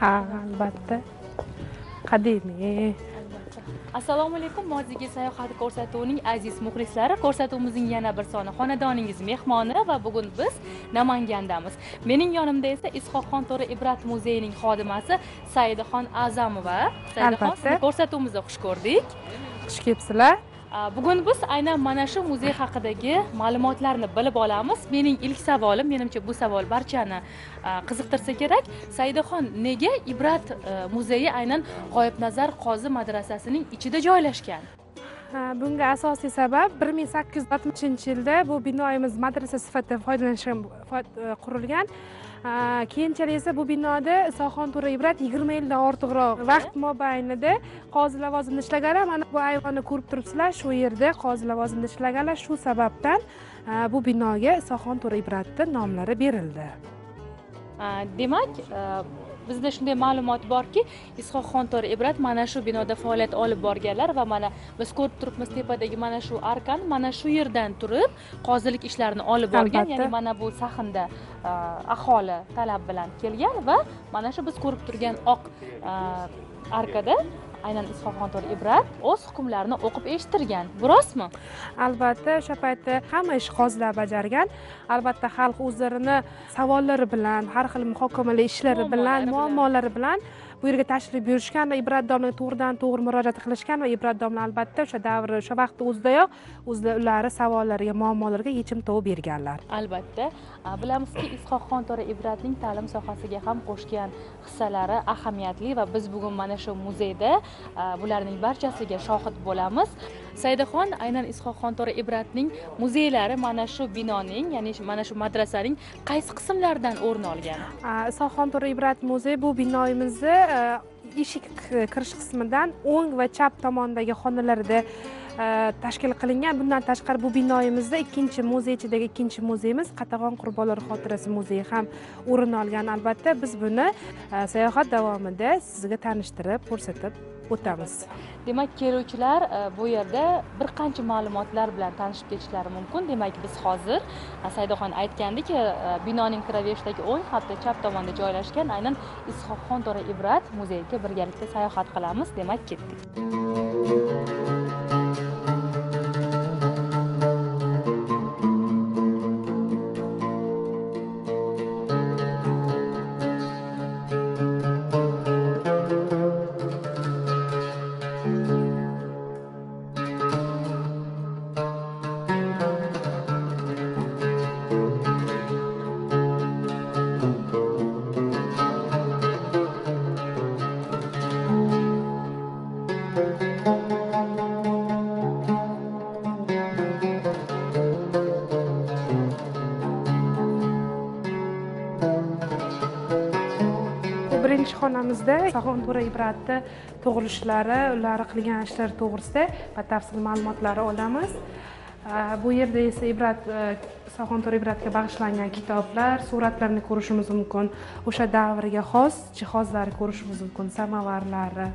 ha albatta. Qadimiy. Assalomu alaykum moziga sayohat ko'rsatuvining aziz muxlislari. Ko'rsatuvimizning yana bir soni xonadoningiz mehmoni va bugun biz namangandamiz. Mening yonimda esa is'hoqxon to'ra ibrat muzeyining xodimasi saidaxon a'zamova. Saidaxon sizni ko'rsatuvimizda xush ko'rdik. Xush kelibsizlar Э, bugun biz aynan mana shu muzey haqidagi ma'lumotlarni bilib olamiz. Mening ilk savolim menimcha bu savol barchani e, qiziqtirsa kerak. Saidaxon nega ibrat e, muzeyi aynan g'oyibnazar qozi madrasasining ichida joylashgan? Bunga asosiy sabab bir ming sakkiz yuz oltmishinchi yilda bu binoyimiz madrasa sifatida foydalanishga e, qurilgan. Keyinchalik esa bu binoda isoxon to'ra ibrat yigirma yildan ortiqroq vaqt mobaynida qozi lavozimida ishlaganlar mana bu ayvonni ko'rib turibsizlar shu yerda qozi lavozimida ishlaganlar shu sababdan bu binoga isoxon to'ra ibratni nomlari berildi. Demak bizda shunday ma'lumot borki is'hoqxon to'ra ibrat mana shu binoda faoliyat olib borganlar va mana biz ko'rib turibmiz tepadagi mana shu arkan mana shu yerdan turib qozilik ishlarini olib borgan ya'ni mana bu sahnda a, aholi talab bilan kelgan va mana shu biz ko'rib turgan oq a, arkada aynan is'hoqxon to'ra ibrat o'z hukmlarini o'qib eshittirgan. Bu rostmi albatta o'sha paytda hamma ish qozilar bajargan. Albatta xalq o'zlarini savollari bilan har xil muhokamali ishlari bilan Muammolari bilan. bu yerga tashrif buyurishgan va ibrat domlaga to'g'ridan to'g'ri murojaat qilishgan va ibrat domla albatta o'sha davr o'sha vaqtni o'zidayoq ularni savollariga muammolariga yechim topib berganlar. Albatta. Bilamizki is'hoqxon to'ra ibratning ta'lim sohasiga ham qo'shgan qissalari ahamiyatli va biz bugun mana shu muzeyda bularning barchasiga shohid bo'lamiz. Saidaxon aynan is'hoqxon to'ra ibratning muzeylari mana shu binoning ya'ni mana shu madrasaning qaysi qismlaridan o'rin olgan? Isoxon to'ra ibrat muzeyi bu binoyimizni eshik kirish qismidan o'ng va chap tomondagi xonalarda Э, tashkil qilingan. Bundan tashqari bu binoyimizda ikkinchi muzey ichidagi ikkinchi muzeyimiz qatag'on qurbonlar xotirasi muzeyi ham o'rin olgan. Albatta biz buni e, sayohat davomida sizga tanishtirib ko'rsatib o'tamiz. Demak keluvchilar e, bu yerda bir qancha ma'lumotlar bilan tanishib ketishlari mumkin. Demak biz hozir e, saidaxon aytgandek binoning kiraverishidagi o'ng hatto chap tomonda joylashgan aynan is'hoqxon to'ra ibrat muzeyiga birgalikda sayohat qilamiz. Demak ketdik. Xonamizda sog'on to'ra ibratni tug'ilishlari ular qilgan ishlari to'g'risida batafsil ma'lumotlar olamiz. Bu yerda esa ibrat e, to'ra ibratga bag'ishlangan kitoblar suratlarni ko'rishimiz mumkin. O'sha davrga xos jihozlarni ko'rishimiz mumkin samovarlari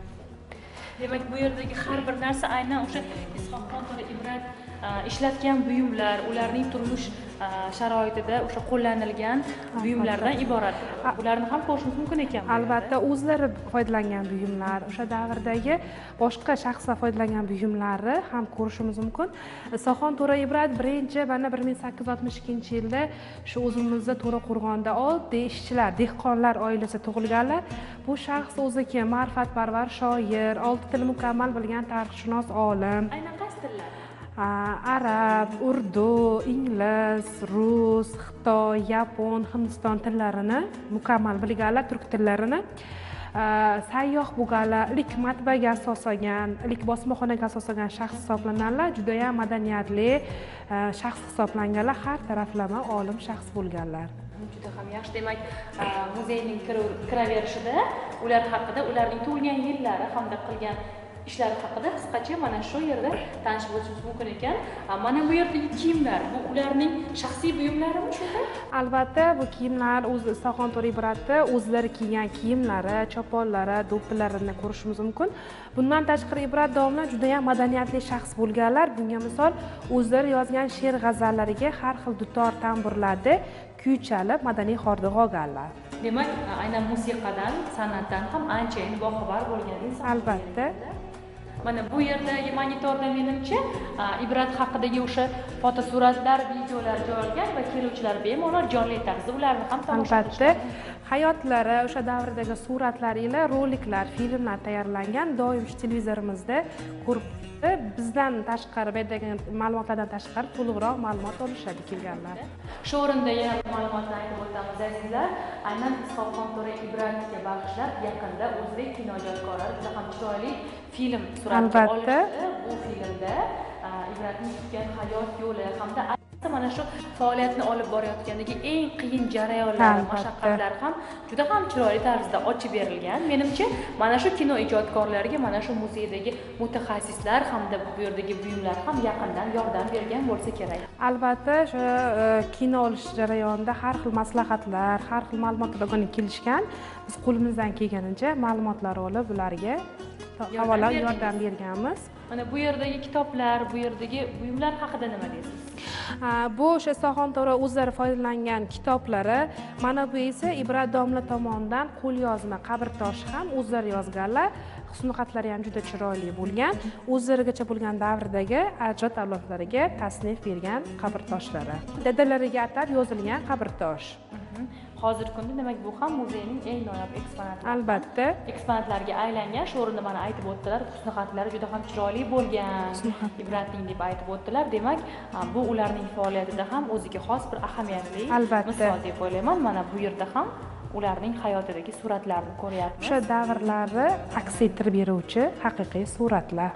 demak bu yerdagi har bir narsa aynan o'sha is'hoqxon ibrat ishlatgan buyumlar ularning turmush sharoitida o'sha qo'llanilgan buyumlardan iborat. Bularni ham ko'rishimiz mumkin ekan albatta o'zlari foydalangan buyumlar o'sha davrdagi boshqa shaxslar foydalangan buyumlarni ham ko'rishimiz mumkin. Soxon to'ra ibrat birinchi mana bir ming sakkiz yuz oltmish ikkinchi yilda shu o'zimizda to'raqo'rg'onda oddiy ishchilar dehqonlar oilasida tug'ilganlar. Bu shaxs o'zi kim ma'rifatparvar shoir olti tili mukammal bilgan tarixshunos olim aynan qaysi tillar a, arab urdu ingliz rus xitoy yapon hindiston tillarini mukammal bilganlar turk tillarini a, sayyoh bo'lganlar ilk matbaaga asoslagan ilk bosmaxonaga asoslagan shaxs hisoblanganlar judayam madaniyatli a, shaxs hisoblanganlar har taraflama olim shaxs bo'lganlar juda ham yaxshi demak e, muzeyning kiraverishida ular haqida ularning tug'ilgan yillari hamda qilgan ishlari haqida qisqacha mana shu yerda tanishib o'tishimiz mumkin ekan. Mana bu yerdagi kiyimlar bu ularning shaxsiy buyumlarimi shunda? Albatta bu kiyimlar o'zi istoxon to'ra ibratda o'zlari kiygan kiyimlari choponlari do'ppilarini ko'rishimiz mumkin. Bundan tashqari ibrat domla judayam madaniyatli shaxs bo'lganlar. Bunga misol o'zlari yozgan she'r g'azallariga har xil dutor tamburlarda kuy chalib madaniy hordiq olganlar demak aynan musiqadan san'atdan ham anchayin boxabar bo'lgan inson Albatta. Mana bu yerdagi monitorda menimcha ibrat haqidagi o'sha fotosuratlar videolar joylangan va keluvchilar bemalol jonli tarzda ularni ham tomosha albatta hayotlari o'sha davrdagi suratlar ila roliklar filmlar tayyorlangan doim shu televizorimizda ko'rib. Bizdan tashqari yerdagi ma'lumotlardan tashqari to'liqroq ma'lumot olishadi kelganlar. Shu o'rinda yana bir ma'lumotni aytib o'tamiz azizlar. Aynan is'hoqxon to'ra ibratga bag'ishlab yaqinda o'zbek kinoijodkorlari juda ham chiroyli film suratga olishdi. Bu filmda a, ibratning tutgan hayot yo'li hamda mana shu faoliyatni olib borayotgandagi eng qiyin jarayonlar mashaqqatlar ham juda ham chiroyli tarzda ochib berilgan. Menimcha mana shu kino ijodkorlariga mana shu muzeydagi mutaxassislar hamda bu yerdagi buyumlar ham yaqindan yordam bergan bo'lsa kerak. Albatta o'sha e, kino olish jarayonida har xil maslahatlar har xil ma'lumotlar kelishgan biz qo'limizdan kelganicha ma'lumotlar olib ularga havola yordam berganmiz mana bu yerdagi kitoblar bu yerdagi buyumlar haqida nima deysiz? Bu o'sha to'ra o'zlari foydalangan kitoblari mana bu esa ibrat domla tomonidan qo'lyozma qabrtoshi ham o'zlari yozganlar. Husni xatlari ham juda chiroyli bo'lgan. O'zlarigacha bo'lgan davrdagi ajdod avlodlariga tasnif bergan qabrtoshlari. Dadalariga atab yozilgan qabrtosh. Mhm. Hozirgi kunda demak bu ham muzeyning eng noyob eksponatlari albatta. Eksponatlarga aylangan shu o'rinda mana aytib o'tdilar husni xatlari juda ham chiroyli bo'lgan. Ibratning deb aytib o'tdilar demak bu ularning faoliyatida ham o'ziga xos bir ahamiyatli Albatta. misol deb o'ylayman. Mana bu yerda ham ularning hayotidagi suratlarni ko'ryapmiz. O'sha davrlarni aks ettirib beruvchi haqiqiy suratlar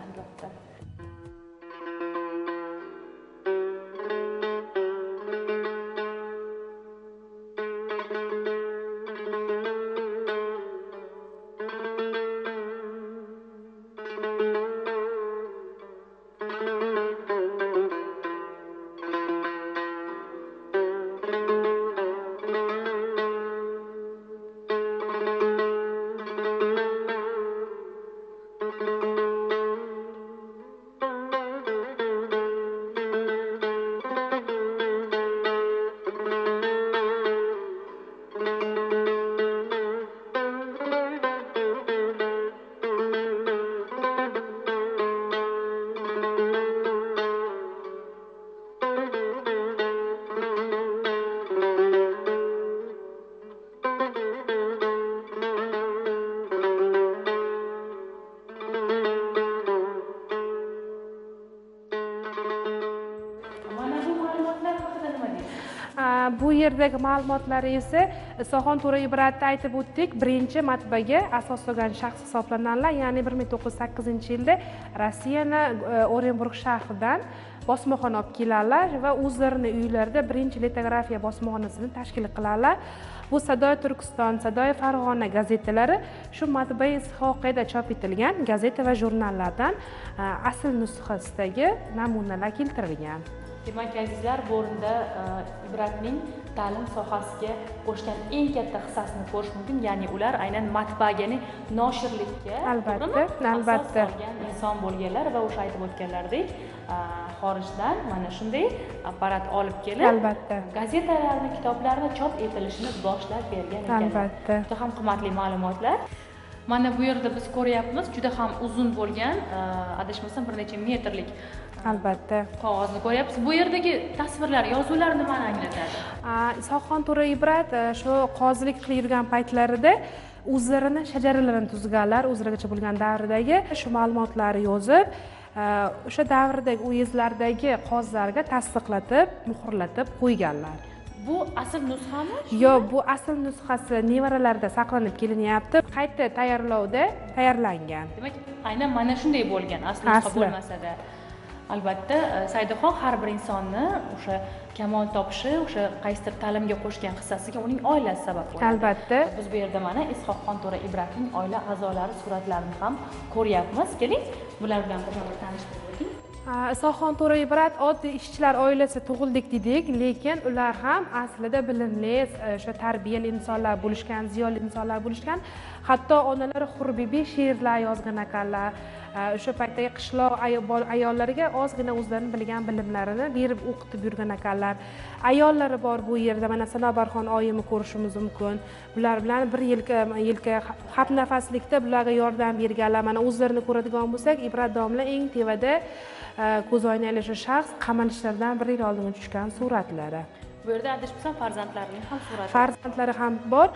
yerdagi ma'lumotlari esa isoxon to'ra ibratda aytib o'tdik. Birinchi matbaaga asos solgan shaxs hisoblanadilar ya'ni bir ming to'qqiz yuz sakkizinchi yilda rossiyani e, orenburg shahridan bosmaxona olib keladilar va o'zlarini uylarida birinchi litografiya bosmaxonasini tashkil qiladilar. Bu sadoy turkiston sadoy farg'ona gazetalari shu matbai ishoqida chop etilgan gazeta va jurnallardan e, asl nusxasidagi namunalar keltirilgan. Demak azizlar bu o'rinda e, ibratning ta'lim sohasiga qo'shgan eng katta hissasini ko'rish mumkin ya'ni ular aynan matbaaga ya'ni noshirlikka Albatta, albatta. inson bo'lganlar va o'sha aytib o'tganlaridek xorijdan mana shunday apparat olib kelib albatta. gazetalarni kitoblarni chop etilishini boshlab bergan ekanlar. Albatta. Juda ham qimmatli ma'lumotlar mana bu yerda biz ko'ryapmiz juda ham uzun bo'lgan e, adashmasam bir necha metrlik albatta. qog'ozni ko'ryapsiz. Bu yerdagi tasvirlar yozuvlar nimani anglatadi. Isoqxon to'ra ibrat e, shu qozilik qilib yurgan paytlarida o'zlarini shajaralarini tuzganlar o'zlarigacha bo'lgan davrdagi shu ma'lumotlarni yozib e, o'sha davrdagi uyezdlardagi qozilarga tasdiqlatib muhrlatib qo'yganlar bu asl nusxami yo bu asl nusxasi nevaralarda saqlanib kelinyapti. Qayta tayyorlovda tayyorlangan. Demak aynan mana shunday bo'lgan. Asl nusxa bo'lmasada albatta e, saidaxon har bir insonni o'sha kamol topishi o'sha qaysidir ta'limga qo'shgan hissasiga uning oilasi sabab bo'ladi. Albatta. Biz bu yerda mana ishoqxon to'ra ibratning oila a'zolari suratlarini ham ko'ryapmiz. Keling bular bilan birga bir tanishtirib o'ting isoxon to'ra ibrat oddiy ishchilar oilasi tug'ildik dedik lekin ular ham aslida bilimli e, o'sha tarbiyali insonlar bo'lishgan ziyoli insonlar bo'lishgan. Hatto onalari xurbibi she'rlar yozgan ekanlar Э, o'sha paytdagi qishloq ayollariga ozgina o'zlarini bilgan bilimlarini berib o'qitib yurgan ekanlar. Ayollari bor bu yerda. Mana sanobarxon oyimni ko'rishimiz mumkin. Bular bilan bir yilka yilka hamnafaslikda bularga yordam berganlar. Mana o'zlarini ko'radigan bo'lsak ibrat domla eng tevada e, ko'zoynakli shu shaxs qamalishlardan bir yil oldin tushgan suratlari. Bu yerda adashmasam farzandlarining ham surati farzandlari ham bor.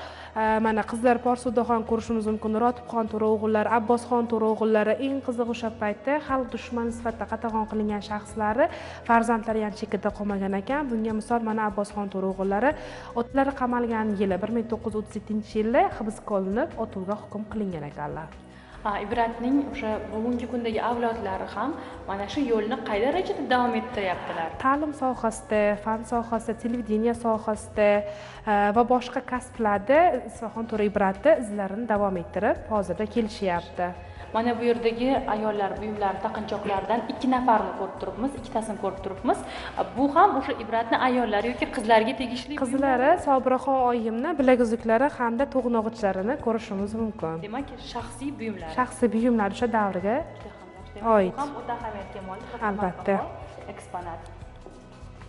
Mana qizlar porsudaxon ko'rishimiz mumkin. Rotibxon to'ra o'g'illari abbosxon to'ra o'g'illari eng qizig'i o'sha paytda xalq dushmani sifatida qatag'on qilingan shaxslari farzandlari ham chekida qolmagan ekan. Bunga misol mana abbosxon to'ra o'g'illari otalari qamalgan yili bir ming to'qqiz yuz o'ttiz yettinchi yilda hibsga olinib otuvga hukm qilingan ekanlar. Ibratning o'sha bugungi kundagi avlodlari ham mana shu yo'lni qay darajada davom ettiryaptilar? Ta'lim sohasida fan sohasida televideniya sohasida e, va boshqa kasblarda isfaxon to'ra ibrati izlarini davom ettirib hozirda kelishyapti. Mana bu yerdagi ayollar buyumlari taqinchoqlaridan ikki nafarni ko'rib turibmiz ikkitasini ko'rib turibmiz. Bu ham o'sha ibratni ayollari yoki qizlariga tegishli qizlari sobiraxon oyimni bilaguzuklari hamda to'g'nog'ichlarini ko'rishimiz mumkin. Demak shaxsiy buyumlar. Shaxsiy buyumlar o'sha davrga oid. Ham o'ta ahamiyatga molik albatta. eksponat.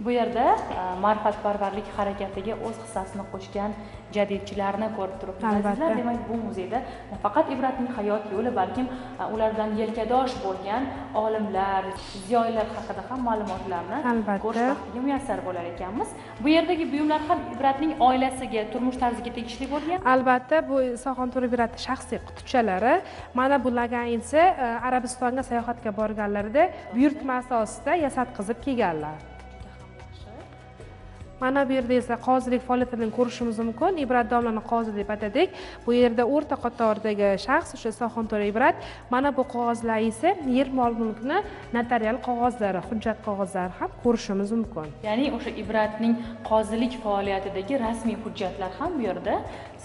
Bu yerda e, ma'rifatparvarlik harakatiga o'z hissasini qo'shgan jadidchilarni ko'rib turibmiz. Albatta. Demak bu muzeyda nafaqat ibratning hayot yo'li balkim e, ulardan yelkadosh bo'lgan olimlar ziyolilar haqida ham ma'lumotlarni ko'rish baxtiga muyassar bo'lar ekanmiz. Bu yerdagi buyumlar ham ibratning oilasiga turmush tarziga tegishli bo'lgan. Albatta bu soxonto'ra ibratni shaxsiy qutichalari mana bularga esa e, arabistonga sayohatga borganlarida buyurtma asosida yasatqizib kelganlar mana bu yerda esa qozilik faoliyatini ko'rishimiz mumkin. Ibrat domlani qozi deb atadik. Bu yerda o'rta qatordagi shaxs o'sha sohonto'ra ibrat. Mana bu qog'ozlar esa yer mol mulkni notarial qog'ozlari hujjat qog'ozlari ham ko'rishimiz mumkin. Ya'ni o'sha ibratning qozilik faoliyatidagi rasmiy hujjatlar ham bu yerda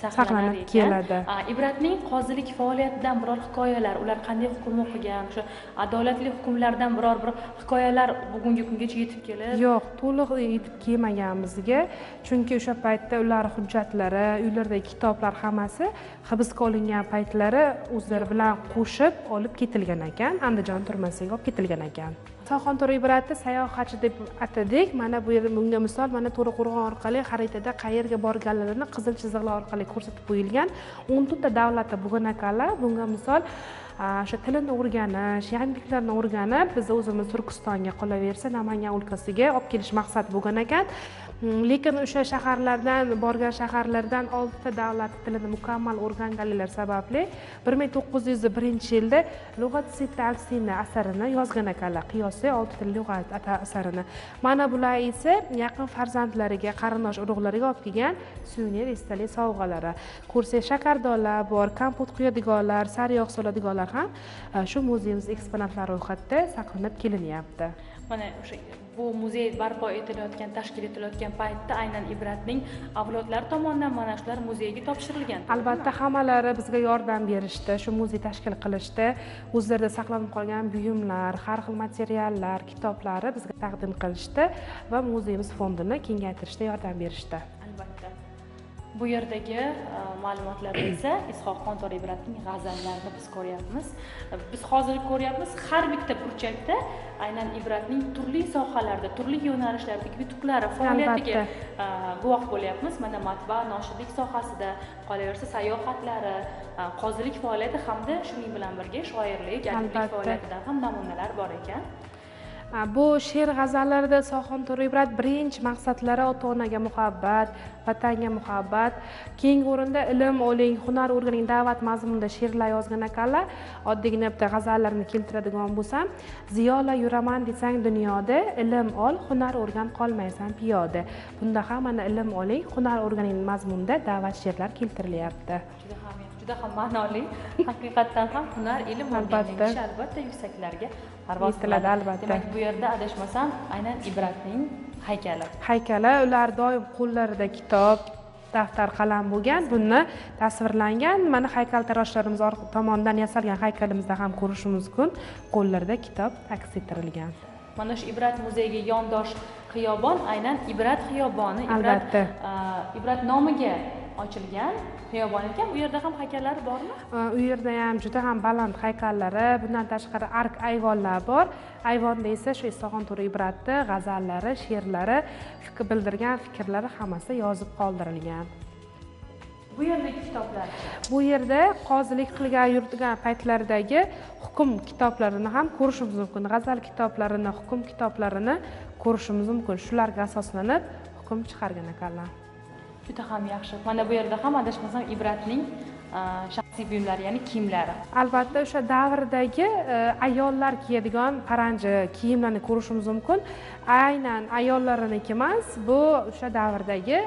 saqlanib keladi. ibratning qozilik faoliyatidan biror hikoyalar ular qanday hukm o'qigan? O'sha adolatli hukmlardan biror bir hikoyalar bugungi kungacha yetib kelib? Yo'q to'liq yetib kelmagan bizga. Chunki o'sha paytda ular hujjatlari uylardagi kitoblar hammasi hibsga olingan paytlari o'zlari bilan qo'shib olib ketilgan ekan. Andijon turmasiga olib ketilgan ekan sohonto'ra ibrati sayohatchi deb atadik. Mana bu yerda bunga misol mana to'raqo'rg'on orqali xaritada qayerga borganlarini qizil chiziqlar orqali ko'rsatib qo'yilgan. O'n to'rtta davlatda bo'lgan bunga misol o'sha tilini o'rganish yangiliklarni o'rganib biz o'zimiz turkistonga qolaversa namangan o'lkasiga olib kelish maqsad bo'lgan ekan. Lekin o'sha shaharlardan borgan shaharlardan oltita davlat tilini mukammal o'rganganliklari sababli bir ming to'qqiz yuz birinchi yilda lug'at alsina asarini yozgan ekanlar qiyosiy olti til lug'at asarini. Mana bular esa yaqin farzandlariga qarindosh urug'lariga olib kelgan suvenir esdalik sovg'alari. Ko'rsak shakardonlar bor kompot quyadiganlar sariyog' soladiganlar ham e, shu muzeyimiz eksponatlari ro'yxatida saqlanib kelinyapti. Mana o'sha bu muzey barpo etilayotgan tashkil etilayotgan paytda aynan ibratning avlodlari tomonidan mana shular muzeyga topshirilgan. Albatta hammalari bizga yordam berishdi shu muzey tashkil qilishda o'zlarida saqlanib qolgan buyumlar har xil materiallar kitoblari bizga taqdim qilishdi va muzeyimiz fondini kengaytirishda yordam berishdi bu yerdagi e, ma'lumotlarda esa ishoqxon to'raibratning g'azallarini biz ko'ryapmiz. Biz hozir ko'ryapmiz har bitta burchakda aynan ibratning turli sohalarda turli yo'nalishlardagi yutuqlari faoliyatiga e, guvoh bo'lyapmiz. Mana matbaa noshirlik sohasida qolaversa sayohatlari e, qozilik faoliyati hamda shuning bilan birga shoirlik adiblik faoliyatidan ham namunalar bor ekan bu she'r g'azallarida sohon ibrat birinchi maqsadlari ota onaga muhabbat vatanga muhabbat. Keyingi o'rinda ilm oling hunar o'rganing da'vat mazmunida she'rlar yozgan ekanlar oddiygina bitta g'azallarni keltiradigan bo'lsam ziyola yuraman desang dunyoda ilm ol hunar o'rgan qolmaysan piyoda. Bunda ham mana ilm oling hunar o'rganing mazmunida da'vat she'rlar keltirilyapti. Juda ham ma'noli. Haqiqatdan ham hunar ilm albatta. albatta yuksaklarga parvoz qiladi albatta. Demak bu yerda adashmasam aynan ibratning haykali. Haykali ular doim qo'llarida kitob daftar qalam bo'lgan bunda tasvirlangan. Mana haykaltaroshlarimiz tomonidan yasalgan haykalimizda ham ko'rish mumkin qo'llarida kitob aks ettirilgan. Mana shu ibrat muzeyiga yondosh xiyobon aynan ibrat xiyoboni. Albatta. ibrat nomiga ochilgan xiyobon ekan. Bu yerda ham haykallari bormi? U yerda ham juda ham baland haykallari. Bundan tashqari ark ayvonlar bor. Ayvonda esa shu isoxon to'ra ibratni g'azallari she'rlari bildirgan fikrlari hammasi yozib qoldirilgan. Bu yerdagi kitoblar bu yerda qozilik qilgan yurgan paytlaridagi hukm kitoblarini ham ko'rishimiz mumkin. G'azal kitoblarini hukm kitoblarini ko'rishimiz mumkin. Shularga asoslanib hukm chiqargan ekanlar juda ham yaxshi. Mana bu yerda ham adashmasam ibratning e, shaxsiy buyumlari ya'ni kiyimlari. Albatta o'sha davrdagi e, ayollar kiyadigan paranji kiyimlarni ko'rishimiz mumkin. Aynan ayollarniki emas bu o'sha davrdagi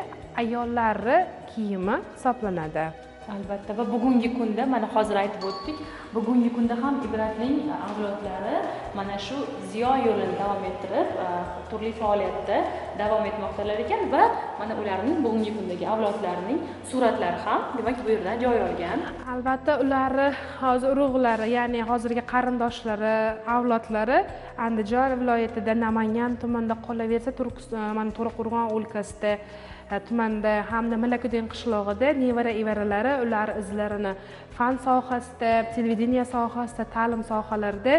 ayollarni kiyimi hisoblanadi. Albatta. Va bugungi kunda mana hozir aytib o'tdik bugungi kunda ham ibratning e, avlodlari mana shu ziyo yo'lini davom ettirib e, turli faoliyatda davom etmoqdalar ekan va mana ularning bugungi kundagi avlodlarining suratlari ham demak bu yerdan joy olgan. Albatta ularni hozir urug'lari ya'ni hozirgi qarindoshlari avlodlari andijon viloyatida namangan tumanida qolaversa e, mana to'raqo'rg'on o'lkasida tumanda hamda malakudin qishlog'ida nevara evaralari ular izlarini fan sohasida televideniya sohasida ta'lim sohalarida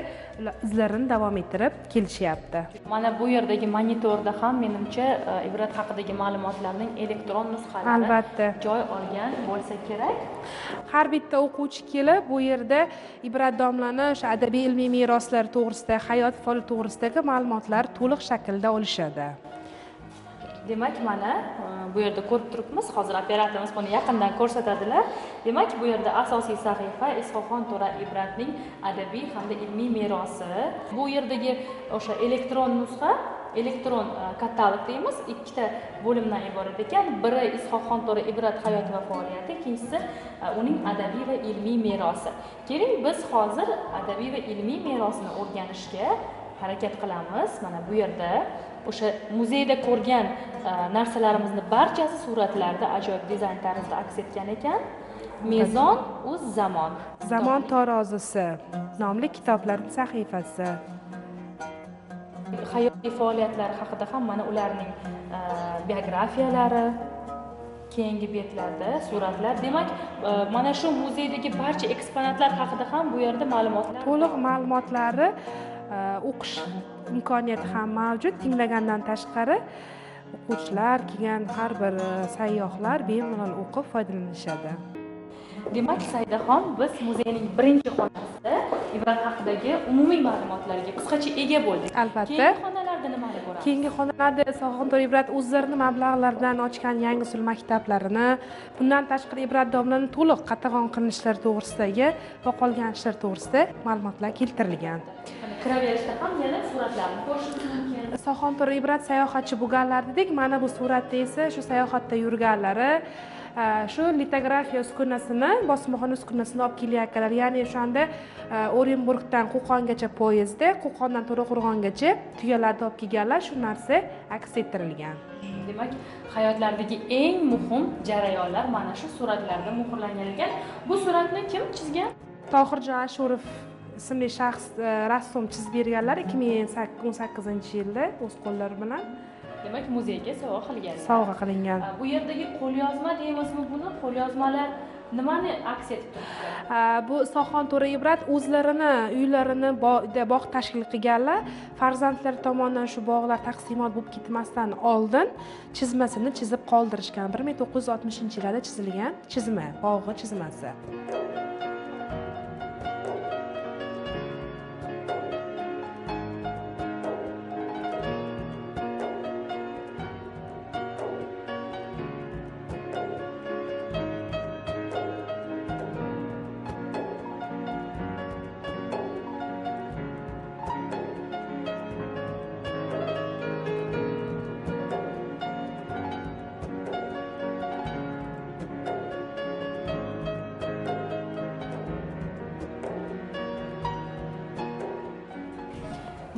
izlarini davom ettirib kelishyapti. Mana bu yerdagi monitorda ham menimcha e, ibrat haqidagi ma'lumotlarning elektron nusxalari albatta. joy olgan bo'lsa kerak. Har bitta o'quvchi kelib bu yerda ibrat domlani o'sha adabiy ilmiy meroslar to'g'risida hayot faoliyati to'g'risidagi ma'lumotlar to'liq shaklda olishadi demak mana e, bu yerda ko'rib turibmiz. Hozir operatorimiz buni yaqindan ko'rsatadilar. Demak bu yerda asosiy sahifa is'hoqxon to'ra ibratning adabiy hamda ilmiy merosi. Bu yerdagi o'sha elektron nusxa elektron e, katalog deymiz ikkita bo'limdan iborat ekan. Biri is'hoqxon to'ra ibrat hayoti va faoliyati ikkinchisi e, uning adabiy va ilmiy merosi. Keling biz hozir adabiy va ilmiy merosini o'rganishga harakat qilamiz. Mana bu yerda o'sha muzeyda ko'rgan e, narsalarimizni barchasi suratlarda ajoyib dizayn tarzida aks etgan ekan. Mezon uz zamon. Zamon tarozisi nomli kitoblar sahifasi. Hayotiy faoliyatlari haqida ham mana ularning e, biografiyalari keyingi betlarda suratlar. Demak e, mana shu muzeydagi barcha eksponatlar haqida ham bu yerda ma'lumotlar to'liq ma'lumotlari o'qish imkoniyati ham mavjud tinglagandan tashqari o'quvchilar kelgan har bir sayyohlar bemalol o'qib foydalanishadi demak saidaxon biz muzeyning birinchi xonasida ibrat haqidagi umumiy ma'lumotlarga qisqacha ega bo'ldik. Albatta. Keyingi xonalarda nimani ko'ramiz? Keyingi xonalarda sohilto'r ibrat o'zlarini mablag'laridan ochgan yangi usul maktablarini bundan tashqari ibrat domlani to'liq qatag'on qilinishlari to'g'risidagi va qolgan ishlar to'g'risida ma'lumotlar keltirilgan. Kiraverishda ham yana suratlarni ko'rishimiz mumkin. Sohonto'r ibrat sayohatchi bo'lganlar dedik. Mana bu suratda esa shu sayohatda yurganlari shu litografiya uskunasini bosmaxona uskunasini olib kelayotganlar ya'ni o'shanda orenburgdan qo'qongacha poyezdda qo'qondan to'raqo'rg'ongacha tuyalarda olib kelganlar shu narsa aks ettirilgan demak hayotlaridagi eng muhim jarayonlar mana shu suratlarda muhrlangan ekan bu suratni kim chizgan tohirjon ashurov ismli shaxs rassom chizib berganlar ikki ming o'n sakkizinchi yilda o'z qo'llari bilan demak muzeyga sovg'a qilgan sovg'a qilingan. Bu yerdagi qo'lyozma deymizmi buni? Qo'lyozmalar nimani aks etib turibdi? Bu sohon to'ra ibrat o'zlarini uylarini bog' tashkil qilganlar. Farzandlari tomonidan shu bog'lar taqsimot bo'lib ketmasdan oldin chizmasini chizib qoldirishgan. Bir ming to'qqiz yuz oltmishinchi yillarda chizilgan chizma bog'i chizmasi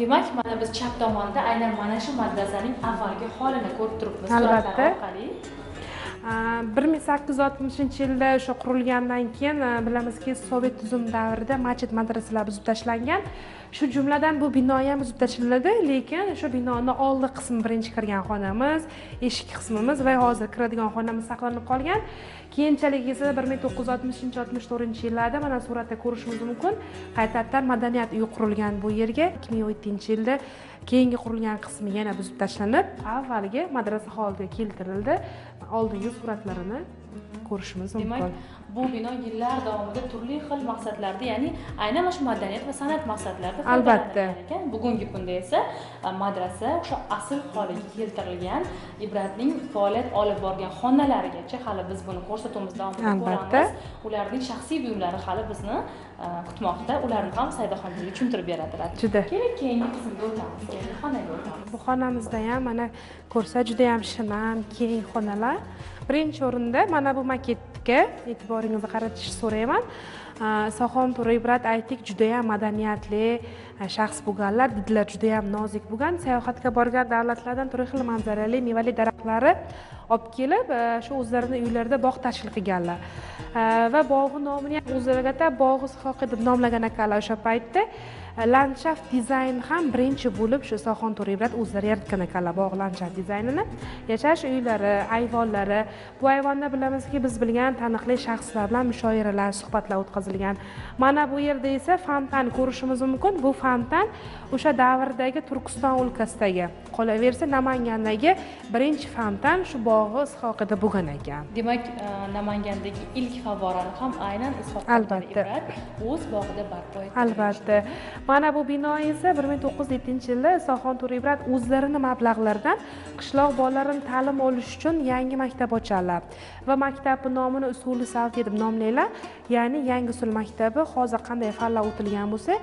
demak mana biz chap tomonda aynan mana shu madrasaning avvalgi holini ko'rib turibmiz albatta. orqali. Bir ming sakkiz yuz oltmishinchi yilda o'sha qurilgandan keyin bilamizki sovet tuzum davrida masjid madrasalar buzib tashlangan shu jumladan bu bino ham buzib tashlanadi lekin o'sha binoni oldi qismi birinchi kirgan xonamiz eshik qismimiz va hozir kiradigan xonamiz saqlanib qolgan. Keyinchalik esa bir ming to'qqiz yuz oltmishinchi oltmish to'rtinchi yillarda mana suratda ko'rishimiz mumkin. Qaytadan madaniyat uyi qurilgan bu yerga ikki ming yettinchi yilda keyingi qurilgan qismi yana buzib tashlanib avvalgi madrasa holiga keltirildi. Oldingi suratlarini ko'rishimiz mumkin demak bu bino yillar davomida turli xil maqsadlarda ya'ni aynan mana shu madaniyat va san'at maqsadlarida Albatta. ekan bugungi kunda esa a, madrasa o'sha asl holiga keltirilgan ibratning faoliyat olib borgan xonalarigacha hali biz buni ko'rsatuvimiz davomida Albatta. ko'ramiz ularning shaxsiy buyumlari hali bizni kutmoqda. Ularni ham saidaxon bizga tushuntirib beradilar. Juda. keling keyingi qismga o'tamiz keyingi xonaga o'tamiz. Bu xonamizda ham mana ko'rsa juda yam shinam keng xonalar. Birinchi o'rinda mana bu maketga e'tiboringizni qaratishni so'rayman soxon sohon ibrat aytdik judayam madaniyatli shaxs bo'lganlar didlar judayam nozik bo'lgan sayohatga borgan davlatlardan turli xil manzarali mevali daraxtlari olib kelib shu o'zlarini uylarida bog' tashkil qilganlar va bog'ni nomini ham o'zlariga bog'i sihoqi deb nomlagan ekanlar o'sha paytda. Landshaft dizayn ham birinchi bo'lib shu sohon ibrat o'zlari yaratgan ekanlar bog' landshaft dizaynini yashash uylari ayvonlari bu ayvonda bilamizki biz bilgan taniqli shaxslar bilan mushoiralar suhbatlar o'tkazilgan. Mana bu yerda esa fontan ko'rishimiz mumkin. Bu fontan o'sha davrdagi turkiston o'lkasidagi qolaversa namangandagi birinchi fontan shu bog'i ishoqida bo'lgan ekan. Demak a, namangandagi ilk favvorani ham aynan ishoq Albatta. o'z bog'ida barpo etdi albatta mana bu bino esa bir ming to'qqiz yuz yettinchi yilda isoxon to'raibrat o'zlarini mablag'laridan qishloq bolalarini ta'lim olish uchun yangi maktab ochadilar va maktabni nomini usuli savfiya deb nomlaydilar ya'ni yangi usul maktabi hozir qanday fanlar o'tilgan bo'lsa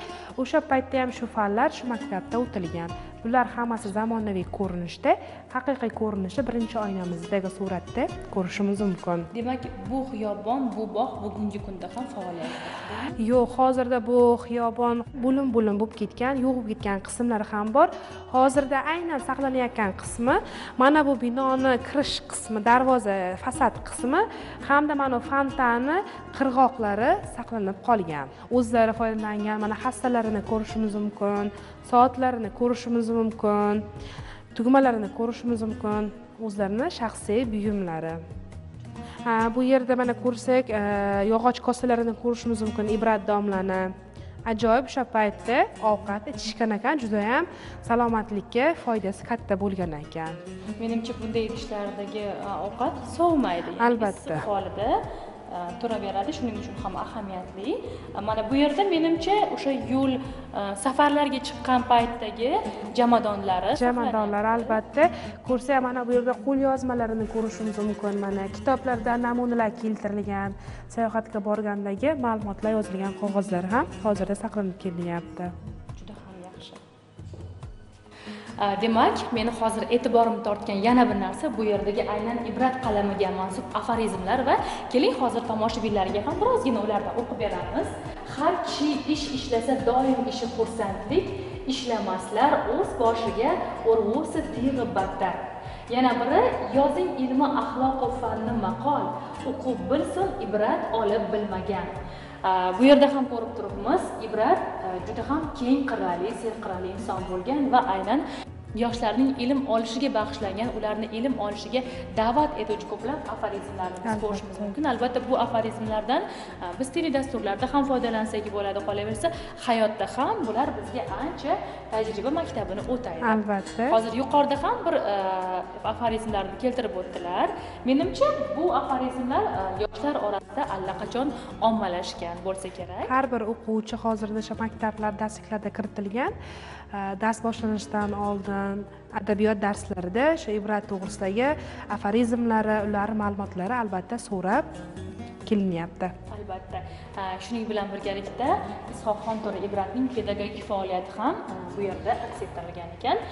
o'sha paytda ham shu fanlar shu maktabda o'tilgan. Bular hammasi zamonaviy ko'rinishda haqiqiy ko'rinishda birinchi oynamizdagi suratda ko'rishimiz mumkin. Demak bu xiyobon bu bog' bugungi kunda ham faoliyat yuritadi. yo'q hozirda bu xiyobon bo'lim bo'lim bo'lib ketgan yo'q bo'lib ketgan qismlari ham bor. Hozirda aynan saqlanayotgan qismi mana bu binoni kirish qismi darvoza fasad qismi hamda mana bu fontani qirg'oqlari saqlanib qolgan. O'zlari foydalangan mana hassalarini ko'rishimiz mumkin soatlarini ko'rishimiz mumkin tugmalarini ko'rishimiz mumkin o'zlarini shaxsiy buyumlari. Ha, bu yerda mana ko'rsak e, yog'och kosalarini ko'rishimiz mumkin ibrat domlani. Ajoyib o'sha paytda ovqat ichishgan ekan judayam salomatlikka foydasi katta bo'lgan ekan menimcha bunday idishlardagi a, ovqat sovimaydi Albatta. holida turaveradi shuning uchun ham ahamiyatli. Mana bu yerda menimcha o'sha yo'l e, safarlarga chiqqan paytdagi jamadonlari jamadonlar albatta. Ko'rsa mana bu yerda qo'lyozmalarini ko'rishimiz mumkin. Mana kitoblarda namunalar keltirilgan sayohatga borgandagi ma'lumotlar yozilgan qog'ozlar ham hozirda saqlanib kelinyapti Э, demak meni hozir e'tiborimni tortgan yana bir narsa bu yerdagi aynan ibrat qalamiga mansub aforizmlar va keling hozir tomoshabinlarga ham birozgina ulardan o'qib beramiz. Har kishi ish ishlasa doim ishi xursandlik ishlamaslar o'z boshiga urg'usi tig'i battar. Yana biri yozing ilmi axloqu fanni maqol. O'qib bilsin ibrat olib bilmagan. Э, bu yerda ham ko'rib turibmiz ibrat э, juda ham keng qirrali serqirrali inson bo'lgan va aynan yoshlarning ilm olishiga bag'ishlangan ularni ilm olishiga da'vat etuvchi ko'plab aforizmlarni ko'rishimiz mumkin. Albatta bu aforizmlardan a, biz teledasturlarda ham foydalansak bo'ladi qolaversa hayotda ham bular bizga ancha tajriba maktabini o'taydi. Albatta. Hozir yuqorida ham bir e, aforizmlarni keltirib o'tdilar. Menimcha bu aforizmlar e, yoshlar orasida allaqachon ommalashgan bo'lsa kerak. Har bir o'quvchi hozirda o'sha maktablar darsliklarda kiritilgan. e, dars boshlanishidan oldin adabiyot darslarida o'sha ibrat to'g'risidagi aforizmlari ular ma'lumotlari albatta so'rab kelinyapti. Albatta. E, shuning bilan birgalikda ishoqxon to'ra ibratning pedagogik faoliyati ham e, bu yerda aks ettirilgan ekan.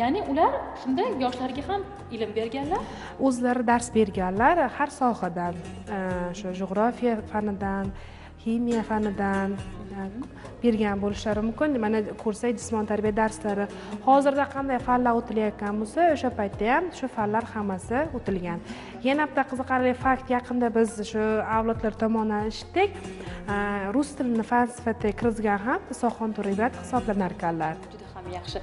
Ya'ni ular shunda yoshlarga ham ilm berganlar. O'zlari dars berganlar har sohadan o'sha jug'rofiya fanidan ximiya fanidan bergan bo'lishlari mumkin. Mana ko'rsak jismon tarbiya darslari. Hozirda qanday fanlar o'tilayotgan bo'lsa o'sha paytda ham shu fanlar hammasi o'tilgan. Yana bitta qiziqarli fakt yaqinda biz shu avlodlar tomonidan eshitdik. Rus tilini fan sifatida kirgizgan ham isoxon ibrat hisoblanar ekanlar. juda ham yaxshi.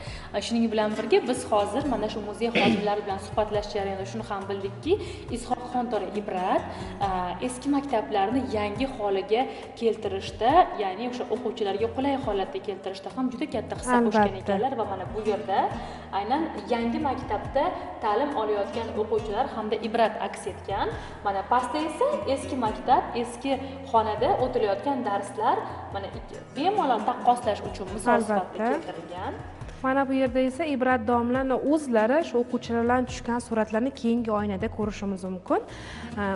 Shuning bilan birga biz hozir mana shu muzey xodimlari bilan suhbatlashish jarayonida shuni ham bildikki ishoqxon tora ibrat eski maktablarni yangi holiga keltirishda ya'ni o'sha o'quvchilarga qulay holatda keltirishda ham juda katta hissa qo'shgan ekanlar va mana bu yerda aynan yangi maktabda ta'lim olayotgan o'quvchilar hamda ibrat aks etgan. Mana pastda esa eski maktab eski xonada o'tilayotgan darslar mana bemalol taqqoslash uchun misol sifatida keltirilgan mana bu yerda esa ibrat domlani o'zlari shu o'quvchilardan tushgan suratlarni keyingi oynada ko'rishimiz mumkin.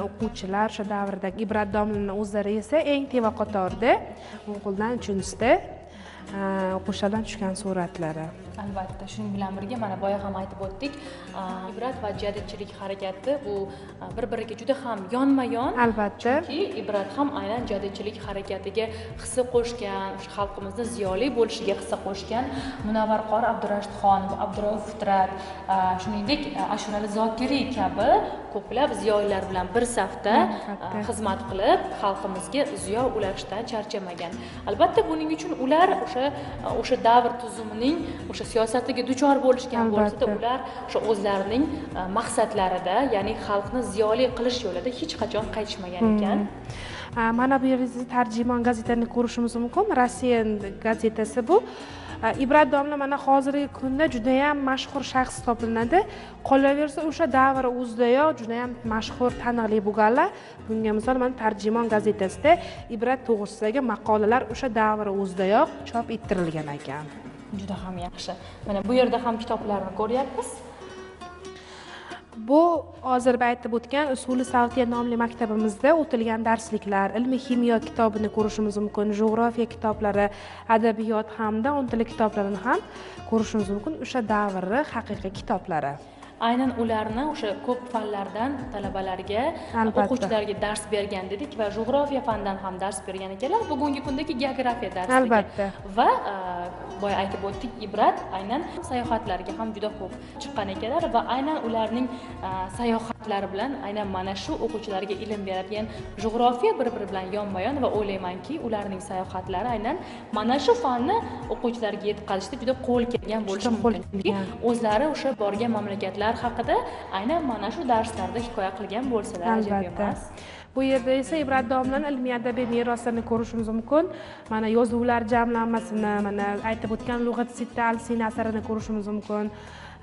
O'quvchilar o'sha davrdagi ibrat domlani o'zlari esa eng teva qatorda o'g'ildan uchinchisida o'quvchilardan tushgan suratlari. Albatta shuning bilan birga mana boya ham aytib o'tdik ibrat va jadidchilik harakati bu bir biriga juda ham yonma yon albatta. Chunki ibrat ham aynan jadidchilik harakatiga hissa qo'shgan xalqimizni ziyoli bo'lishiga hissa qo'shgan munavvar qori abdurashidxon abdurauf fitrat shuningdek ashurali zokiriy kabi ko'plab ziyolilar bilan bir safda xizmat qilib xalqimizga ziyo ulashishdan charchamagan. Albatta buning uchun ular o'sha o'sha davr tuzumining o'sha siyosatiga duchor bo'lishgan bo'lsada ular o'sha o'zlarining e, maqsadlarida ya'ni xalqni ziyoli qilish yo'lida hech qachon qaytishmagan hmm. ekan. Mana bu yerda tarjimon gazetani ko'rishimiz mumkin. Rossiya gazetasi bu. Ibrat domla mana hozirgi kunda judayam mashhur shaxs hisoblanadi qolaversa o'sha davr o'zidayoq judayam mashhur taniqli bo'lganlar. Bunga misol mana tarjimon gazetasida ibrat to'g'risidagi maqolalar o'sha davr o'zidayoq chop ettirilgan ekan juda ham yaxshi. Mana bu yerda ham kitoblarni ko'ryapmiz. Bu hozir aytib o'tgan usuli savtiya nomli maktabimizda o'tilgan darsliklar ilmiy ximiyo kitobini ko'rishimiz mumkin jug'rofiya kitoblari adabiyot hamda on tili kitoblarini ham ko'rishimiz mumkin. O'sha davrni haqiqiy kitoblari. Aynan ularni o'sha ko'p fanlardan talabalarga o'quvchilarga dars bergan dedik va jug'rofiya fanidan ham dars bergan ekanlar bugungi kundagi geografiya darsligi. Albatta. Va boya aytib o'tdik ibrat aynan sayohatlarga ham juda ko'p chiqqan ekanlar va aynan ularning sayohatlari bilan aynan mana shu o'quvchilarga ilm beradigan jug'rofiya bir biri bilan yonma yon va o'ylaymanki ularning sayohatlari aynan mana shu fanni o'quvchilarga yetkazishda juda qo'l kelgan bo'lishi mumkin o'zlari o'sha borgan mamlakatlar haqida aynan mana shu darslarda hikoya qilgan bo'lsalar ajab emas. Bu yerda esa ibrat domlani ilmiy adabiy meroslarini ko'rishimiz mumkin. Mana yozuvlar jamlanmasini mana aytib o'tgan lug'at sitta al sin asarini ko'rishimiz mumkin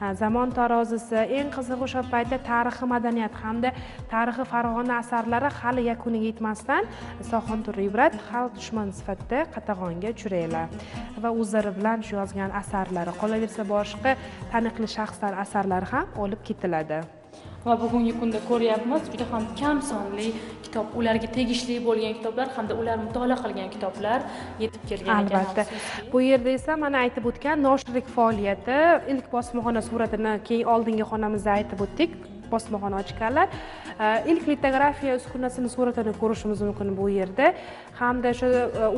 Э, zamon tarozisi eng qizig'i o'sha paytda tarixi madaniyat hamda tarixi farg'ona asarlari hali yakuniga yetmasdan isoxon ibrat xalq dushmani sifatida qatag'onga uchraylar. Va o'zlari bilan shu yozgan asarlari qolaversa boshqa taniqli shaxslar asarlari ham olib ketiladi. Va bugungi kunda ko'ryapmiz. Juda ham kam sonli kitob ularga tegishli bo'lgan kitoblar hamda ular mutolaa qilgan kitoblar yetib kelgan ekan. Albatta. Bu yerda esa mana aytib o'tgan noshirlik faoliyati ilk bosmaxona suratini keyin oldingi xonamizda aytib o'tdik. Bosmaxona ochganlar ilk litografiya uskunasini suratini ko'rishimiz mumkin bu yerda hamda o'sha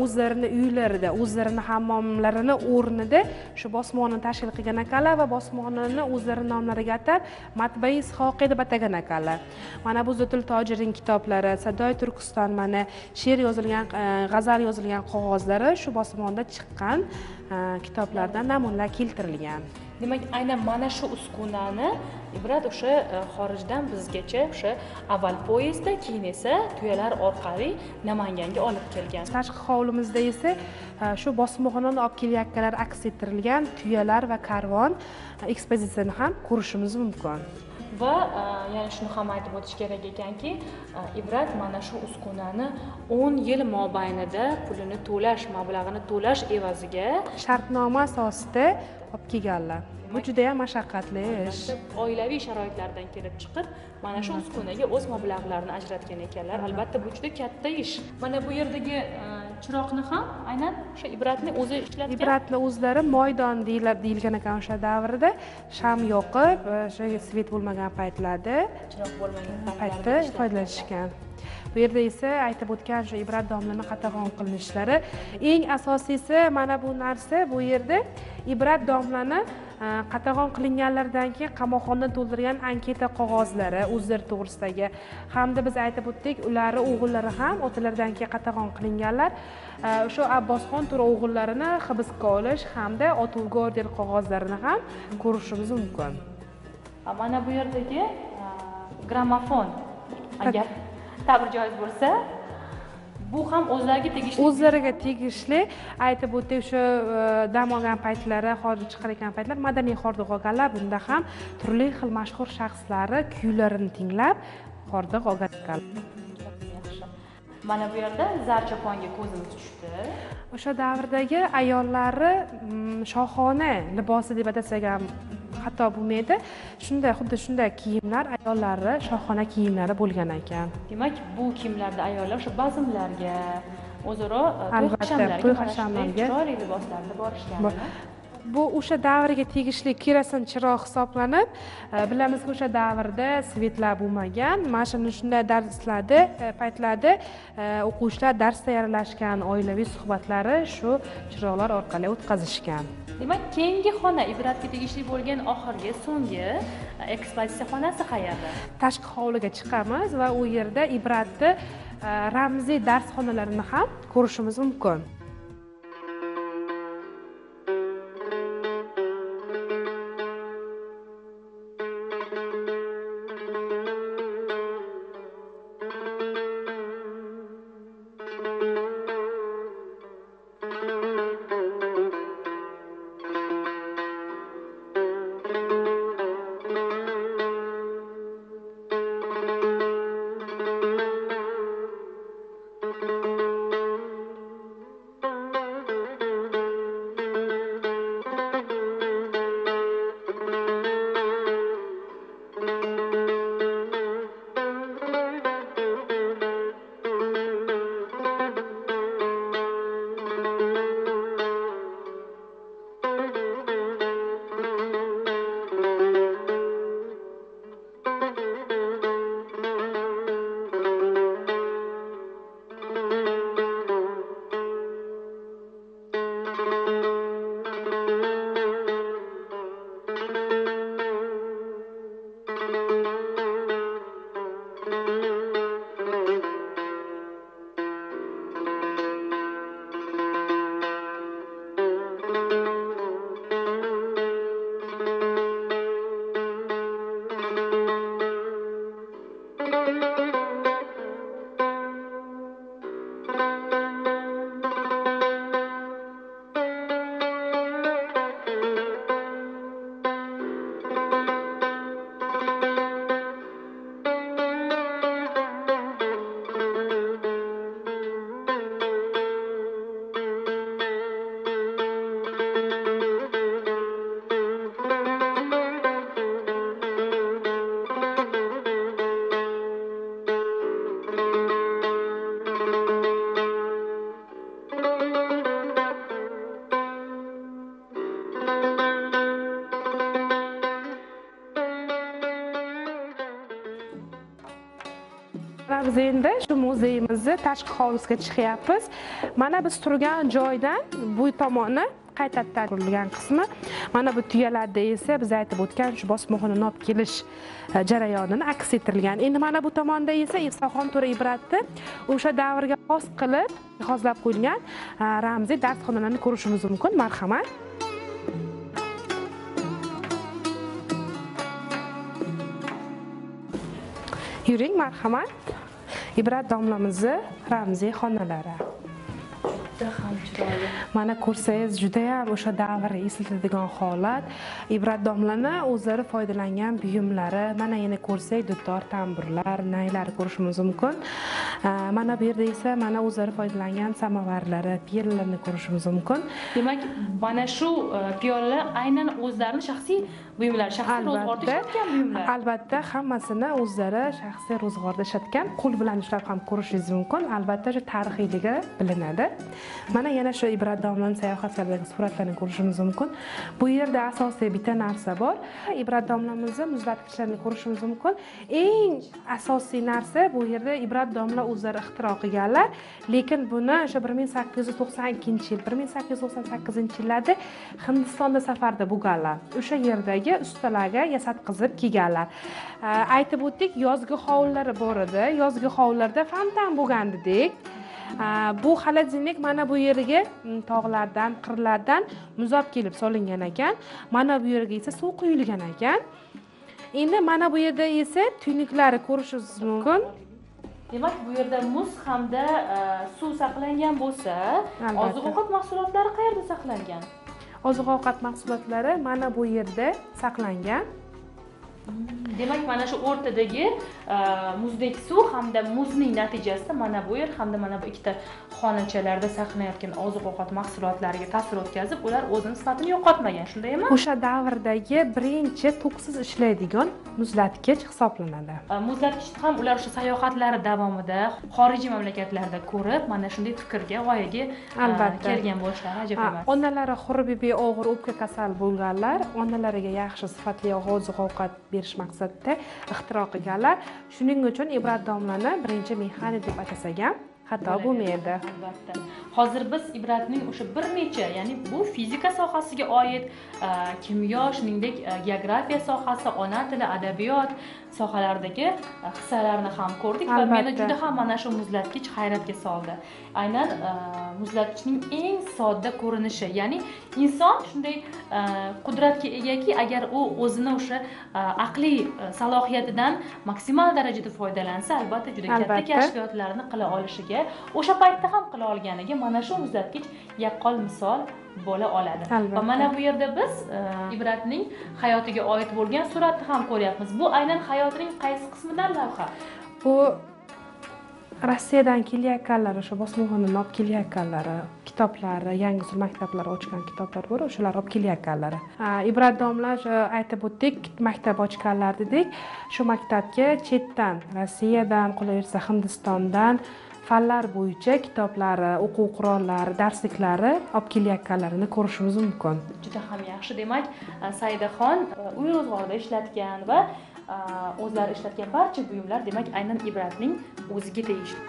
o'zlarini uylarida o'zlarini hammomlarini o'rnida shu bosmoni tashkil qilgan ekanlar va bosmonini o'zlarini nomlariga atab matbai ishoqiy deb atagan ekanlar mana bu zutul tojirning kitoblari sadoy turkiston mana she'r yozilgan g'azal yozilgan qog'ozlari shu bosmonda chiqqan kitoblardan namunalar keltirilgan demak aynan mana shu uskunani ibrat o'sha e, xorijdan bizgacha o'sha avval poyezdda keyin esa tuyalar orqali namanganga olib kelgan. Tashqi hovlimizda esa e, shu bosmaxonani olib kelayotganlar aks ettirilgan tuyalar va karvon e, ekspozitsiyani ham ko'rishimiz mumkin. Va yana shuni ham aytib o'tish kerak ekanki ibrat mana shu uskunani o'n yil mobaynida pulini to'lash mablag'ini to'lash evaziga shartnoma asosida olib kelganlar. Bu judayam mashaqqatli ish. Oilaviy sharoitlardan kelib chiqib mana shu uskunaga o'z mablag'larini ajratgan ekanlar. Albatta bu juda katta ish. Mana bu yerdagi e, chiroqni ham aynan o'sha ibratni o'zi ishlatgan. Ibratni o'zlari moydon deyilgan ekan o'sha davrda. Sham yoqib o'sha svet bo'lmagan paytlarda chiroq bo'lmagan paytda foydalanishgan bu yerda esa aytib o'tgan o'sha ibrat domlani qatag'on qilinishlari. Eng asosiysi mana bu narsa bu yerda ibrat domlani e, qatag'on qilinganlaridan keyin qamoqxonada to'ldirgan anketa qog'ozlari o'zlari to'g'risidagi. Hamda biz aytib o'tdik ularni o'g'illari ham otalaridan keyin qatag'on qilinganlar. E, o'sha abbosxon to'ra o'g'illarini hibsga olish hamda otuvga order qog'ozlarini ham ko'rishimiz mumkin. Mana bu yerdagi e, grammofon agar ta'bir joiz bo'lsa bu ham o'zlariga tegishli. O'zlariga tegishli. Aytib o'tdik o'sha e, dam olgan paytlari xorij chiqarayotgan paytlar madaniy hordiq olganlar bunda ham turli xil mashhur shaxslari kuygularini tinglab hordiq olgan mana bu yerda zarchaponga ko'zimiz tushdi. O'sha davrdagi ayollari mm, shohona libosi deb atasak ham xato bo'lmaydi shunday xuddi shunday kiyimlar ayollarni shohona kiyimlari bo'lgan ekan demak bu kiyimlarda ayollar o'sha bazmlarga o'zaro e, to'y hashamlarga. chiroyli liboslarda borishgan bu o'sha davrga tegishli kerosin chiroq hisoblanib e, bilamizki o'sha davrda svetlar bo'lmagan. Mana shuni shunday darslarda e, paytlarda e, o'quvchilar dars tayyorlashgan oilaviy suhbatlari shu chiroqlar orqali o'tkazishgan. Demak keyingi xona ibratga tegishli bo'lgan oxirgi so'nggi ekspozitsiya xonasi qayerda? Tashqi hovliga chiqamiz va u yerda ibratni ramziy darsxonalarini ham ko'rishimiz mumkin tashqi hovlisiga chiqyapmiz. Mana biz turgan joydan bu tomoni qaytadan qurilgan qismi. Mana bu tuyalarda esa biz aytib o'tgan shu bosmaxonani olib kelish e, jarayonini aks ettirilgan. Endi mana bu tomonda esa isoxon to'ra ibratni o'sha davrga xos qilib jihozlab qo'yilgan e, ramziy darsxonalarni ko'rishimiz mumkin. Marhamat. Yuring marhamat. Ibrat domlamizni ramziy xonalari. Juda ham chiroyli. Mana ko'rsangiz judayam o'sha davrni eslatadigan holat. Ibrat domlani o'zlari foydalangan buyumlari. Mana yana ko'rsak dutor tamburlar naylar ko'rishimiz mumkin mana bu yerda esa mana o'zlari foydalangan samovarlari piyolalarni ko'rishimiz mumkin. Demak mana shu e, piyolalar aynan o'zlarini shaxsiy buyumlari shaxsiy ro'zg'orda ishlatgan buyumlar. albatta hammasini o'zlari shaxsiy ro'zg'orda ishlatgan qo'l bilan ishlab ham ko'rishingiz mumkin. Albatta shu tarixiyligi bilinadi. Mana yana shu ibrat domlani sayohatlardagi suratlarni ko'rishimiz mumkin. Bu yerda asosiy bitta narsa bor. Ibrat domlamizni muzlatgichlarni ko'rishimiz mumkin. Eng asosiy narsa bu yerda ibrat domla o'zlari ixtiro qilganlar. Lekin buni o'sha bir ming sakkiz yuz to'qson ikkinchi yil bir ming sakkiz yuz to'qson sakkizinchi yillarda hindistonda safarda bo'lganlar. O'sha yerdagi ustalarga yasatqizib kelganlar. Aytib o'tdik yozgi hovlilari bor edi. Yozgi hovlilarda fontan bo'lgan dedik bu xolodilnik mana bu yeriga mm, tog'lardan qirlardan muz kelib solingan ekan. Mana bu yerga esa suv quyilgan ekan. Endi mana bu yerda esa tuynuklari ko'rishingiz mumkin. Demak bu yerda muz hamda e, suv saqlangan bo'lsa oziq ovqat mahsulotlari qayerda saqlangan? Oziq ovqat mahsulotlari mana bu yerda saqlangan demak mana shu o'rtadagi e, muzdek suv hamda muzning natijasida mana bu yer hamda mana bu ikkita xonachalarda saqlanayotgan oziq ovqat mahsulotlariga ta'sir o'tkazib ular o'zini sifatini yo'qotmagan. Shundaymi o'sha davrdagi birinchi to'ksiz ishlaydigan muzlatgich hisoblanadi. E, muzlatgichni ham ular o'sha sayohatlari davomida xorijiy mamlakatlarda ko'rib mana shunday fikrga g'oyaga e, albatta. kelgan bo'lishlari ajab emas. onalari xurbibi og'ir o'pka kasal bo'lganlar onalariga yaxshi sifatli oziq ovqat berish maqsadida ixtiro qilganlar. Shuning uchun ibrat domlani birinchi mexanik deb atasak ham xato bo'lmaydi. Albatta. Hozir biz ibratning o'sha bir necha ya'ni bu fizika sohasiga oid kimyo shuningdek geografiya sohasi ona tili adabiyot sohalaridagi hissalarni ham ko'rdik va meni juda ham mana shu muzlatgich hayratga soldi. Aynan muzlatgichning eng sodda ko'rinishi ya'ni inson shunday qudratga egaki agar u o'zini o'sha aqliy salohiyatidan maksimal darajada foydalansa albatta juda katta kashfiyotlarni qila olishiga o'sha paytda ham qila olganiga mana shu muzlatgich yaqqol misol bo'la oladi. Va mana bu yerda biz e, ibratning hayotiga oid bo'lgan suratni ham ko'ryapmiz. Bu aynan hayotining qaysi qismidan lavha? Bu rossiyadan kelayotganlar o'sha bosmaxonadan olib kelayotganlari kitoblari yangi usul maktablar ochgan kitoblar bor o'shalar olib kelayotganlari. Ibrat domla aytib o'tdik maktab ochganlar dedik. Shu maktabga chetdan rossiyadan qolaversa hindistondan fanlar bo'yicha kitoblari o'quv qurollari darsliklari olib kelayotganlarini ko'rishimiz mumkin. Juda ham yaxshi demak e, saidaxon e, uy ro'zg'orida ishlatgan va e, o'zlari ishlatgan barcha buyumlar demak aynan ibratning o'ziga tegishli.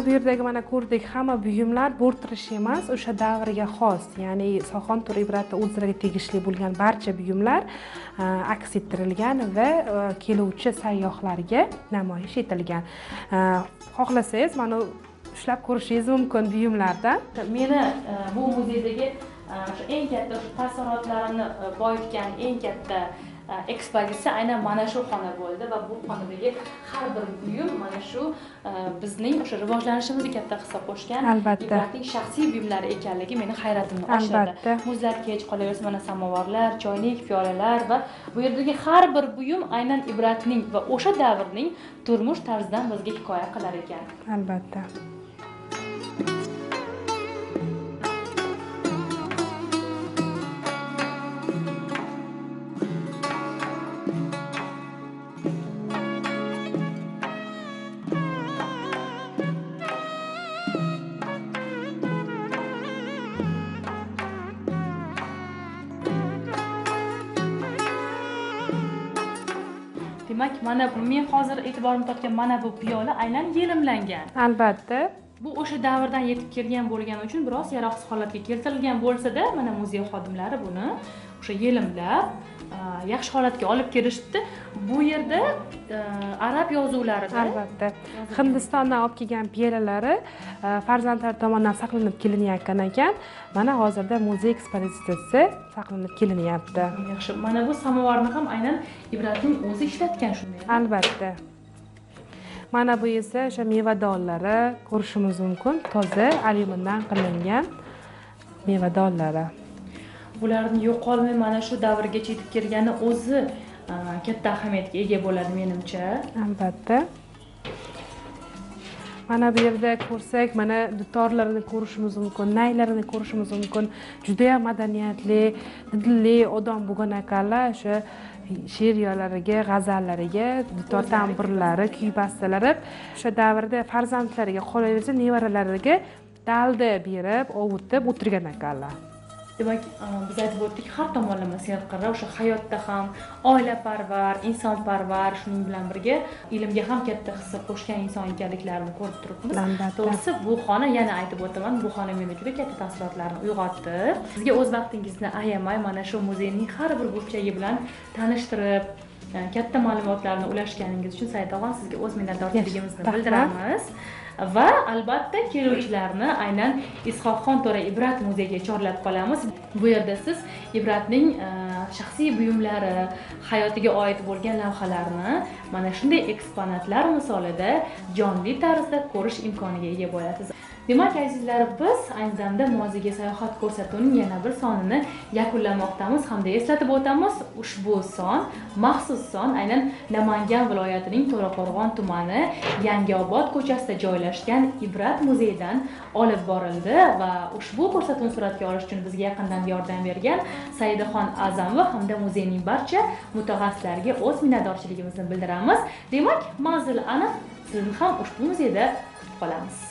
Mana bu yerdagi mana ko'rdik hamma buyumlar bo'rttirish emas o'sha davrga xos. Ya'ni soxon tur ibrati o'zlariga tegishli bo'lgan barcha buyumlar e, aks ettirilgan va e, keluvchi sayyohlarga namoyish etilgan. E, xohlasangiz mana ushlab ko'rishingiz mumkin buyumlardan meni bu muzeydagi o'sha eng katta taassurotlarimni boyitgan eng katta ekspozitsiya aynan mana shu xona bo'ldi va bu xonadagi har bir buyum mana shu bizning o'sha rivojlanishimizga katta hissa qo'shgan albatta ibratning shaxsiy buyumlari ekanligi meni hayratimni oshirdi albatta muzlatgich qolaversa mana samovarlar choynak piyolalar va bu yerdagi har bir buyum aynan ibratning va o'sha davrning turmush tarzidan bizga hikoya qilar ekan albatta demak mana bu men hozir e'tiborimni tortgan mana bu piyola aynan yelimlangan. Albatta. Bu o'sha davrdan yetib kelgan bo'lgani uchun biroz yaroqsiz holatga keltirilgan bo'lsa-da mana muzey xodimlari buni o'sha yelimlab yaxshi holatga olib kelishibdi. Bu yerda arab yozuvlarida albatta. hindistondan olib kelgan piyolalari farzandlar tomonidan saqlanib kelinayotgan ekan. Mana hozirda muzey ekspozitsiyasi saqlanib kelinyapti yaxshi. Mana bu samovarni ham aynan ibratning o'zi ishlatgan shunday. Albatta. Mana bu esa o'sha mevadorlari ko'rishimiz mumkin. Toza alyumindan qilingan mevadorlari bularni yo'qolmay mana shu davrgacha yetib kelgani o'zi katta ahamiyatga ega bo'ladi menimcha. Albatta. Mana bu yerda ko'rsak mana dutorlarini ko'rishimiz mumkin naylarini ko'rishimiz mumkin. Judayam madaniyatli dilli odam bo'lgan ekanlar o'sha she'riyolariga g'azallariga dutor tambirlari kuy bastalari o'sha davrda farzandlariga qolaversa nevaralariga dalda berib ovutib o'tirgan ekanlar demak a, biz aytib o'tdik har tomonlama serqirra o'sha hayotda ham oilaparvar insonparvar shuning bilan birga ilmga ham katta hissa qo'shgan inson ekanliklarini ko'rib turibmiz. To'g'risi bu xona yana aytib o'taman bu xona menda juda katta taassurotlarni uyg'otdi. Sizga o'z vaqtingizni ayamay mana shu muzeyning har bir burchagi bilan tanishtirib e, katta ma'lumotlarni ulashganingiz uchun saidog'on sizga o'z minnatdorchiligimizni bildiramiz va albatta keluvchilarni aynan is'hoqxon to'ra ibrat muzeyiga chorlab qolamiz. Bu yerda siz ibratning e, shaxsiy buyumlari hayotiga oid bo'lgan lavhalarni mana shunday eksponatlar misolida jonli tarzda ko'rish imkoniga ega bo'lasiz demak azizlar biz ayni damda moziga sayohat ko'rsatuvining yana bir sonini yakunlamoqdamiz hamda eslatib o'tamiz. Ushbu son maxsus son aynan namangan viloyatining to'raqo'rg'on tumani yangiobod ko'chasida joylashgan ibrat muzeyidan olib borildi va ushbu ko'rsatuvni suratga olish uchun bizga yaqindan yordam bergan saidaxon a'zamova hamda muzeyning barcha mutaxassislariga o'z minnatdorchiligimizni bildiramiz. Demak manzil aniq sizni ham ushbu muzeyda kutib qolamiz.